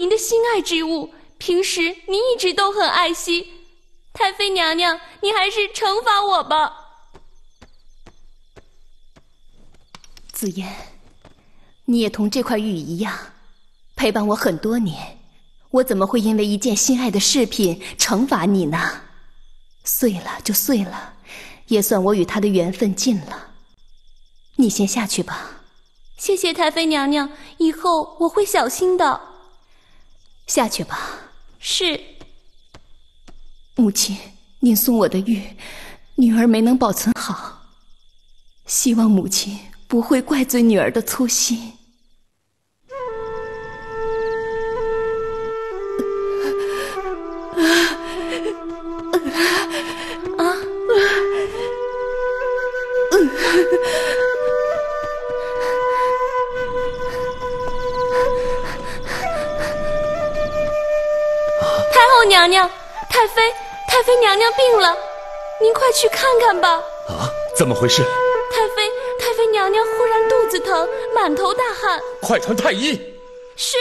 您的心爱之物，平时您一直都很爱惜。太妃娘娘，您还是惩罚我吧。紫嫣，你也同这块玉一样，陪伴我很多年，我怎么会因为一件心爱的饰品惩罚你呢？碎了就碎了，也算我与他的缘分尽了。你先下去吧。谢谢太妃娘娘，以后我会小心的。下去吧。是。母亲，您送我的玉，女儿没能保存好，希望母亲不会怪罪女儿的粗心。后娘娘，太妃，太妃娘娘病了，您快去看看吧。啊，怎么回事？太妃，太妃娘娘忽然肚子疼，满头大汗。快传太医。是。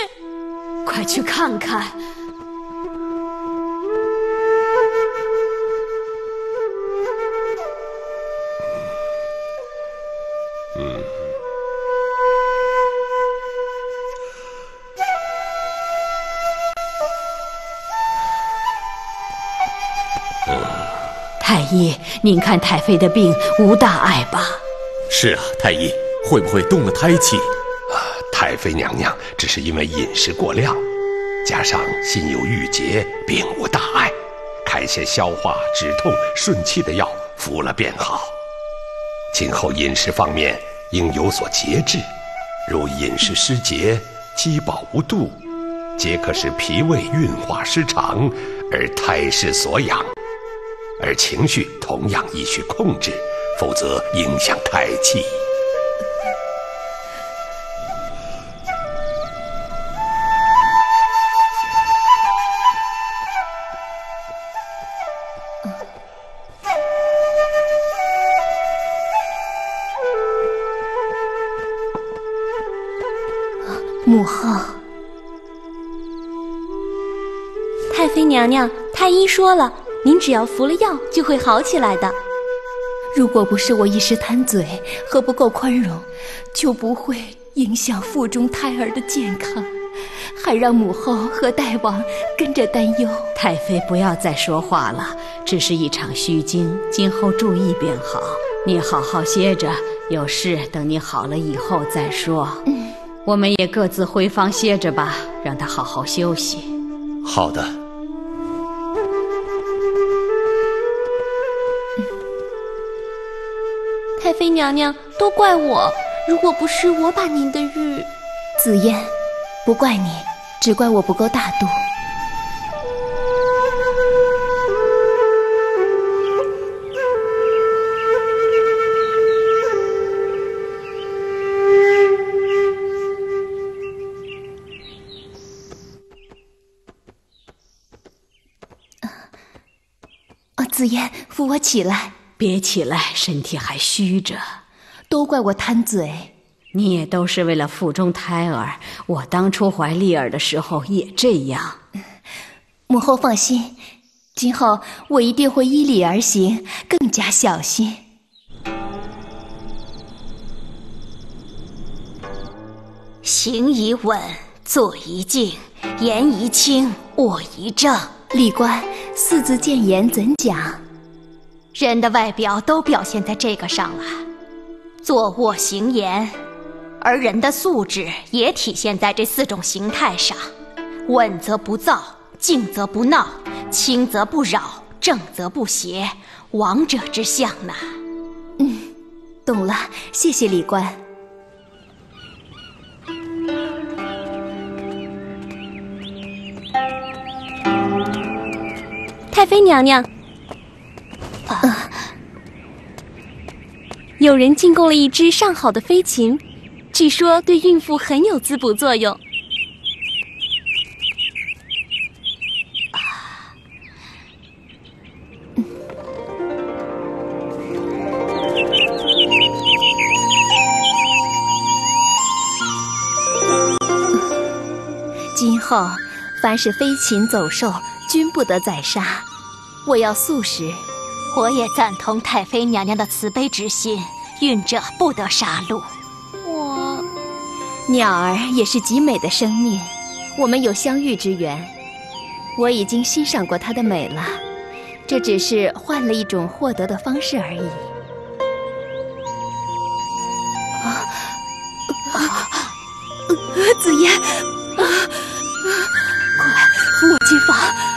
快去看看。嗯。太医，您看太妃的病无大碍吧？是啊，太医，会不会动了胎气？啊，太妃娘娘只是因为饮食过量，加上心有郁结，并无大碍。开些消化止痛顺气的药服了便好。今后饮食方面应有所节制，如饮食失节、饥饱无度，皆可使脾胃运化失常，而胎失所养。而情绪同样亦需控制，否则影响胎气。母后，太妃娘娘，太医说了。您只要服了药，就会好起来的。如果不是我一时贪嘴和不够宽容，就不会影响腹中胎儿的健康，还让母后和大王跟着担忧。太妃不要再说话了，只是一场虚惊，今后注意便好。你好好歇着，有事等你好了以后再说。嗯，我们也各自回房歇着吧，让他好好休息。好的。太妃娘娘，都怪我！如果不是我把您的玉……紫嫣，不怪你，只怪我不够大度。啊，紫嫣，扶我起来。别起来，身体还虚着。都怪我贪嘴。你也都是为了腹中胎儿。我当初怀丽儿的时候也这样。母后放心，今后我一定会依礼而行，更加小心。行宜稳，坐宜静，言宜轻，卧宜正。礼官，四字谏言怎讲？人的外表都表现在这个上了，坐卧行言，而人的素质也体现在这四种形态上：稳则不躁，静则不闹，轻则不扰，正则不邪，王者之相呢。嗯，懂了，谢谢李官。太妃娘娘。啊！有人进贡了一只上好的飞禽，据说对孕妇很有滋补作用。今后凡是飞禽走兽，均不得宰杀。我要素食。我也赞同太妃娘娘的慈悲之心，孕者不得杀戮。我，鸟儿也是极美的生命，我们有相遇之缘。我已经欣赏过它的美了，这只是换了一种获得的方式而已。啊啊！紫嫣，啊，快扶我进房。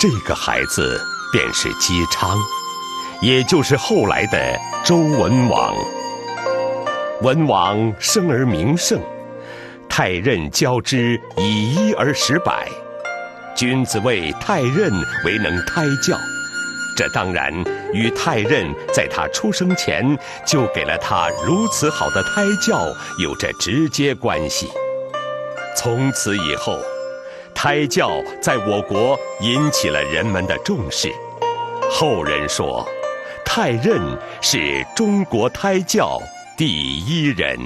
这个孩子便是姬昌，也就是后来的周文王。文王生而名盛，太任教之以一而十百。君子谓太任为能胎教，这当然与太任在他出生前就给了他如此好的胎教有着直接关系。从此以后。胎教在我国引起了人们的重视，后人说，太任是中国胎教第一人。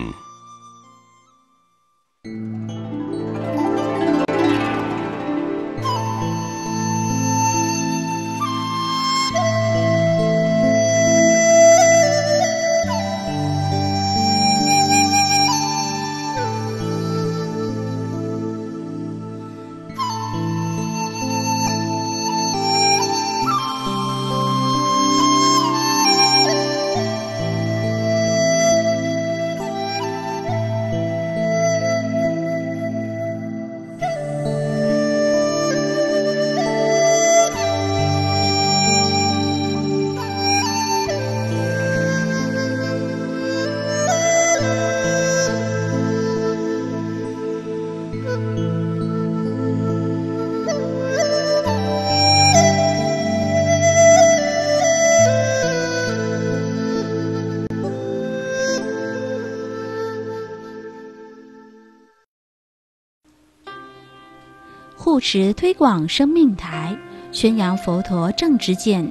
护持推广生命台，宣扬佛陀正知见，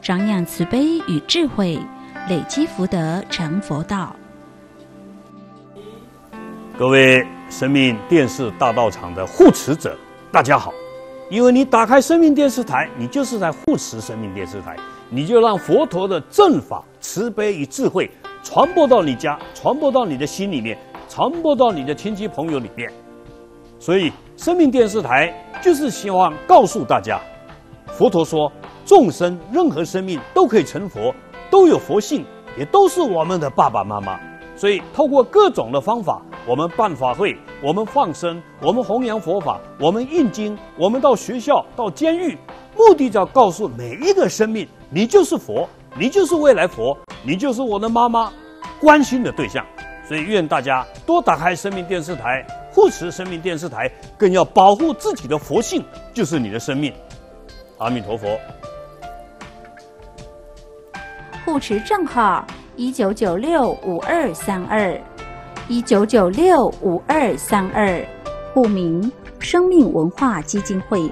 张扬慈悲与智慧，累积福德成佛道。各位生命电视大道场的护持者，大家好！因为你打开生命电视台，你就是在护持生命电视台，你就让佛陀的正法、慈悲与智慧传播到你家，传播到你的心里面，传播到你的亲戚朋友里面。所以，生命电视台就是希望告诉大家，佛陀说，众生任何生命都可以成佛，都有佛性，也都是我们的爸爸妈妈。所以，透过各种的方法，我们办法会，我们放生，我们弘扬佛法，我们印经，我们到学校、到监狱，目的就要告诉每一个生命，你就是佛，你就是未来佛，你就是我的妈妈关心的对象。所以，愿大家多打开生命电视台。护持生命电视台，更要保护自己的佛性，就是你的生命。阿弥陀佛。护持账号：一九九六五二三二，一九九六五二三二，户名：生命文化基金会。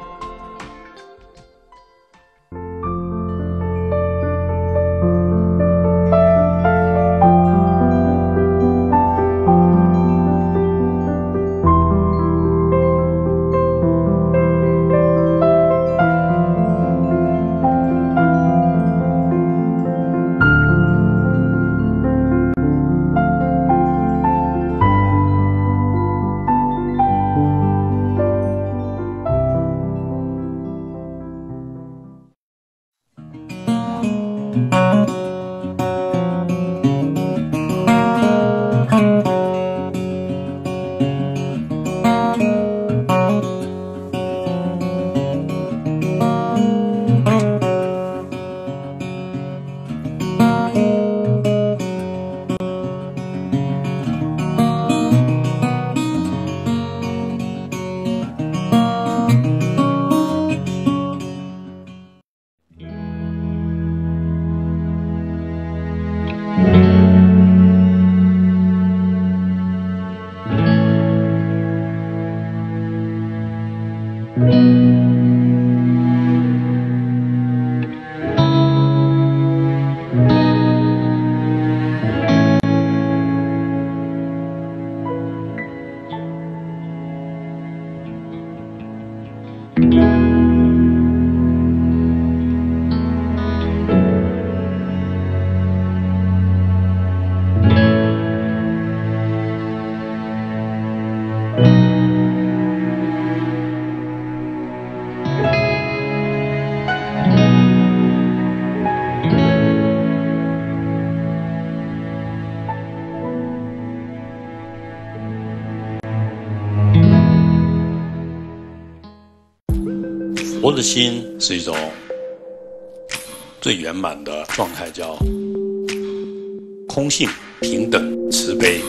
的心是一种最圆满的状态，叫空性、平等、慈悲。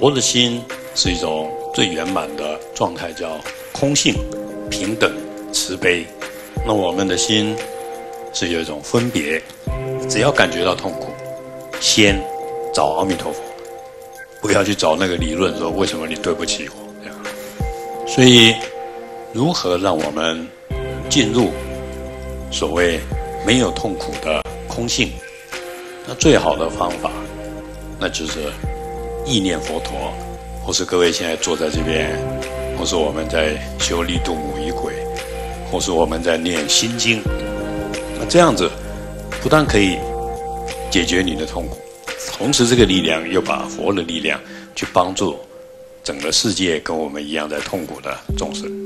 佛的心是一种最圆满的状态，叫空性、平等、慈悲。那我们的心是有一种分别，只要感觉到痛苦，先找阿弥陀佛，不要去找那个理论说为什么你对不起我这样。所以，如何让我们进入所谓没有痛苦的空性？那最好的方法，那就是意念佛陀，或是各位现在坐在这边，或是我们在修力度母仪轨，或是我们在念心经。那这样子，不但可以解决你的痛苦，同时这个力量又把佛的力量去帮助整个世界跟我们一样在痛苦的众生。